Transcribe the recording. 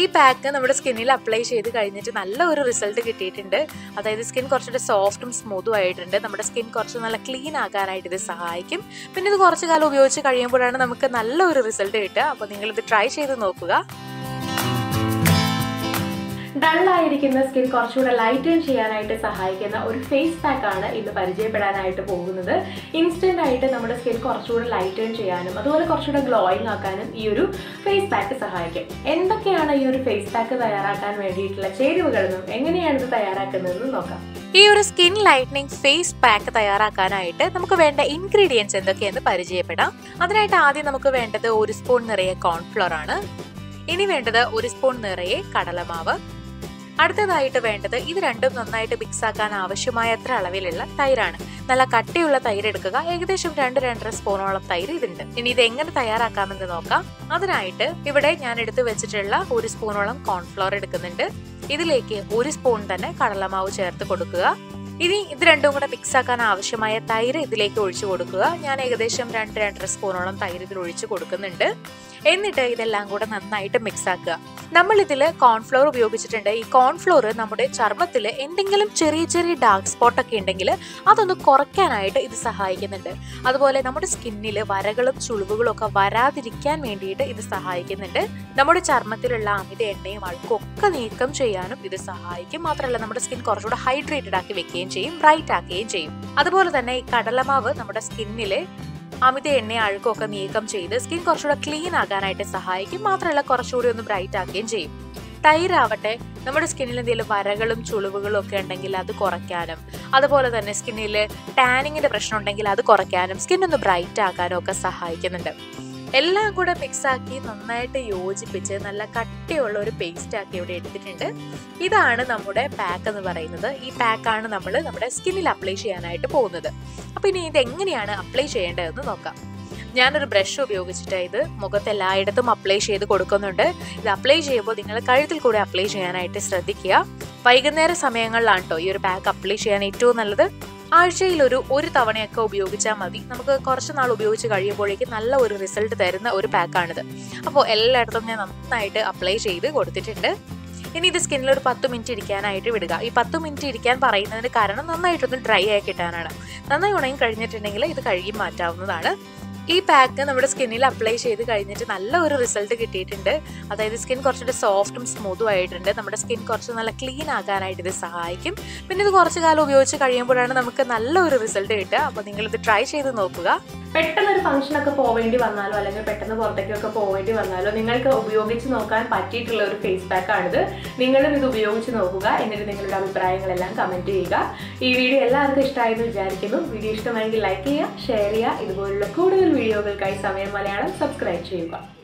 ഈ പാക്ക് നമ്മുടെ സ്കിന്നിൽ അപ്ലൈ ചെയ്ത് കഴിഞ്ഞിട്ട് നല്ല ഒരു റിസൾട്ട് കിട്ടിയിട്ടുണ്ട്. അതായത് സ്കിൻ കുറച്ചുകൂടെ സോഫ്റ്റും സ്മൂത്തും ആയിട്ടുണ്ട്. നമ്മുടെ സ്കിൻ കുറച്ച് നല്ല ക്ലീൻ ആക്കാനായിട്ട് ഇത് സഹായിക്കും. പിന്നെ ഇത് കുറച്ച് കാലം ഉപയോഗിച്ച് കഴിയുമ്പോഴാണ് നമുക്ക് നല്ലൊരു റിസൾട്ട് കിട്ടുക. അപ്പോൾ നിങ്ങളിത് ട്രൈ ചെയ്ത് നോക്കുക. ഡള്ളായിരിക്കുന്ന സ്കിൻ കുറച്ചുകൂടെ ലൈറ്റൻ ചെയ്യാനായിട്ട് സഹായിക്കുന്ന ഒരു ഫേസ് പാക്കാണ് ഇന്ന് പരിചയപ്പെടാനായിട്ട് പോകുന്നത്. ഇൻസ്റ്റന്റ് ആയിട്ട് നമ്മുടെ സ്കിൻ കുറച്ചുകൂടെ ലൈറ്റൻ ചെയ്യാനും അതുപോലെ കുറച്ചുകൂടെ ഗ്ലോയിങ് ആക്കാനും ഈ ഒരു ഫേസ് പാക്ക് സഹായിക്കും. എന്തൊക്കെയാണ് ഈ ഒരു ഫേസ് പാക്ക് തയ്യാറാക്കാൻ വേണ്ടിയിട്ടുള്ള ചേരുവകളെന്നും എങ്ങനെയാണ് ഇത് തയ്യാറാക്കുന്നതെന്നും നോക്കാം. ഈ ഒരു സ്കിൻ ലൈറ്റനിങ് ഫേസ് പാക്ക് തയ്യാറാക്കാനായിട്ട് നമുക്ക് വേണ്ട ഇൻഗ്രീഡിയൻസ് എന്തൊക്കെയെന്ന് പരിചയപ്പെടാം. അതിനായിട്ട് ആദ്യം നമുക്ക് വേണ്ടത് ഒരു സ്പൂൺ നിറയെ കോൺഫ്ലോർ ആണ്. ഇനി വേണ്ടത് ഒരു സ്പൂൺ നിറയെ കടലമാവ്. അടുത്തതായിട്ട് വേണ്ടത് ഇത് രണ്ടും നന്നായിട്ട് മിക്സ് ആക്കാൻ ആവശ്യമായ അത്ര അളവിലുള്ള തൈരാണ്. നല്ല കട്ടിയുള്ള തൈര് എടുക്കുക. ഏകദേശം രണ്ട് രണ്ടര സ്പൂണോളം തൈര് ഇതുണ്ട് ഇനി ഇത് എങ്ങനെ തയ്യാറാക്കാമെന്ന് നോക്കാം. അതിനായിട്ട് ഇവിടെ ഞാൻ എടുത്തു വെച്ചിട്ടുള്ള ഒരു സ്പൂണോളം കോൺഫ്ലോർ എടുക്കുന്നുണ്ട്. ഇതിലേക്ക് ഒരു സ്പൂൺ തന്നെ കടലമാവ് ചേർത്ത് കൊടുക്കുക. ഇനി ഇത് രണ്ടും കൂടെ മിക്സ് ആക്കാൻ ആവശ്യമായ തൈര് ഇതിലേക്ക് ഒഴിച്ചു കൊടുക്കുക. ഞാൻ ഏകദേശം രണ്ട് രണ്ടര സ്പൂണോളം തൈര് ഇതിൽ ഒഴിച്ചു കൊടുക്കുന്നുണ്ട്. എന്നിട്ട് ഇതെല്ലാം കൂടെ നന്നായിട്ട് മിക്സ് ആക്കുക. നമ്മൾ ഇതിൽ കോൺഫ്ലോർ ഉപയോഗിച്ചിട്ടുണ്ട്. ഈ കോൺഫ്ലോർ നമ്മുടെ ചർമ്മത്തിൽ എന്തെങ്കിലും ചെറിയ ചെറിയ ഡാർക്ക് സ്പോട്ട് ഒക്കെ ഉണ്ടെങ്കിൽ അതൊന്ന് കുറയ്ക്കാനായിട്ട് ഇത് സഹായിക്കുന്നുണ്ട്. അതുപോലെ നമ്മുടെ സ്കിന്നിൽ വരകളും ചുളിവുകളും ഒക്കെ വരാതിരിക്കാൻ വേണ്ടിയിട്ട് ഇത് സഹായിക്കുന്നുണ്ട്. നമ്മുടെ ചർമ്മത്തിലുള്ള അമിത എണ്ണയും അഴുക്കും ഒക്കെ നീക്കം ചെയ്യാനും ഇത് സഹായിക്കും. മാത്രമല്ല നമ്മുടെ സ്കിൻ കുറച്ചുകൂടെ ഹൈഡ്രേറ്റഡ് ആക്കി വെക്കുകയും ചെയ്യും ബ്രൈറ്റ് ആക്കുകയും ചെയ്യും. അതുപോലെ തന്നെ ഈ കടലമാവ് നമ്മുടെ സ്കിന്നിലെ അമിത എണ്ണ അഴുക്കൊക്കെ നീക്കം ചെയ്ത് സ്കിൻ കുറച്ചുകൂടെ ക്ലീൻ ആകാനായിട്ട് സഹായിക്കും. മാത്രമല്ല കുറച്ചുകൂടി ഒന്ന് ബ്രൈറ്റ് ആക്കുകയും ചെയ്യും. തൈരാവട്ടെ നമ്മുടെ സ്കിന്നിൽ എന്തെങ്കിലും വരകളും ചുളിവുകളും ഒക്കെ ഉണ്ടെങ്കിൽ അത് കുറയ്ക്കാനും അതുപോലെ തന്നെ സ്കിന്നിൽ ടാനിങ്ങിന്റെ പ്രശ്നം ഉണ്ടെങ്കിൽ അത് കുറയ്ക്കാനും സ്കിന്നൊന്ന് ബ്രൈറ്റ് ആക്കാനും ഒക്കെ സഹായിക്കുന്നുണ്ട്. എല്ലാം കൂടെ മിക്സ് ആക്കി നന്നായിട്ട് യോജിപ്പിച്ച് നല്ല കട്ടിയുള്ള ഒരു പേസ്റ്റ് ആക്കി ഇവിടെ എടുത്തിട്ടുണ്ട്. ഇതാണ് നമ്മുടെ പാക്ക് എന്ന് പറയുന്നത്. ഈ പാക്കാണ് നമ്മൾ നമ്മുടെ സ്കിന്നിൽ അപ്ലൈ ചെയ്യാനായിട്ട് പോകുന്നത്. അപ്പോൾ ഇനി ഇത് എങ്ങനെയാണ് അപ്ലൈ ചെയ്യേണ്ടതെന്ന് നോക്കാം. ഞാനൊരു ബ്രഷ് ഉപയോഗിച്ചിട്ട് ഇത് മുഖത്ത് എല്ലായിടത്തും അപ്ലൈ ചെയ്ത് കൊടുക്കുന്നുണ്ട്. ഇത് അപ്ലൈ ചെയ്യുമ്പോൾ നിങ്ങൾ കഴുത്തിൽ കൂടെ അപ്ലൈ ചെയ്യാനായിട്ട് ശ്രദ്ധിക്കുക. വൈകുന്നേര സമയങ്ങളിലാണ് കേട്ടോ ഈ ഒരു പാക്ക് അപ്ലൈ ചെയ്യാൻ ഏറ്റവും നല്ലത്. ആഴ്ചയിൽ ഒരു ഒരു തവണയൊക്കെ ഉപയോഗിച്ചാൽ മതി. നമുക്ക് കുറച്ച് നാൾ ഉപയോഗിച്ച് കഴിയുമ്പോഴേക്കും നല്ല ഒരു റിസൾട്ട് തരുന്ന ഒരു പാക്കാണിത് അപ്പോൾ എല്ലായിടത്തും ഞാൻ നന്നായിട്ട് അപ്ലൈ ചെയ്ത് കൊടുത്തിട്ടുണ്ട്. ഇനി ഇത് സ്കിന്നിൽ ഒരു പത്ത് മിനിറ്റ് ഇരിക്കാനായിട്ട് വിടുക. ഈ പത്ത് മിനിറ്റ് ഇരിക്കാൻ പറയുന്നതിന് കാരണം നന്നായിട്ടൊന്ന് ഡ്രൈ ആയി കിട്ടാനാണ്. നന്നായി ഉണങ്ങി കഴിഞ്ഞിട്ടുണ്ടെങ്കിൽ ഇത് കഴുകി മാറ്റാവുന്നതാണ്. ഈ പാക്ക് നമ്മുടെ സ്കിന്നിൽ അപ്ലൈ ചെയ്ത് കഴിഞ്ഞിട്ട് നല്ല ഒരു റിസൾട്ട് കിട്ടിയിട്ടുണ്ട്. അതായത് സ്കിൻ കുറച്ചുകൂടെ സോഫ്റ്റും സ്മൂത്തും ആയിട്ടുണ്ട്. നമ്മുടെ സ്കിൻ കുറച്ച് നല്ല ക്ലീൻ ആകാനായിട്ട് ഇത് സഹായിക്കും. പിന്നെ ഇത് കുറച്ച് കാലം ഉപയോഗിച്ച് കഴിയുമ്പോഴാണ് നമുക്ക് നല്ല ഒരു റിസൾട്ട് കിട്ടുക. അപ്പോൾ നിങ്ങളിത് ട്രൈ ചെയ്ത് നോക്കുക. പെട്ടെന്ന് ഒരു ഫംഗ്ഷനൊക്കെ പോവേണ്ടി വന്നാലോ അല്ലെങ്കിൽ പെട്ടെന്ന് പുറത്തേക്കൊക്കെ പോവേണ്ടി വന്നാലോ നിങ്ങൾക്ക് ഉപയോഗിച്ച് നോക്കാൻ പറ്റിയിട്ടുള്ള ഒരു ഫേസ് പാക്കാണിത് നിങ്ങളും ഇത് ഉപയോഗിച്ച് നോക്കുക. എന്നിട്ട് നിങ്ങളുടെ അഭിപ്രായങ്ങളെല്ലാം കമന്റ് ചെയ്യുക. ഈ വീഡിയോ എല്ലാവർക്കും ഇഷ്ടമായെന്ന് വിചാരിക്കുന്നു. വീഡിയോ ഇഷ്ടമായെങ്കിൽ ലൈക്ക് ചെയ്യുക ഷെയർ ചെയ്യുക. ഇതുപോലുള്ള കൂടുതൽ വീഡിയോകൾക്കായി സമയം മലയാളം സബ്സ്ക്രൈബ് ചെയ്യുക.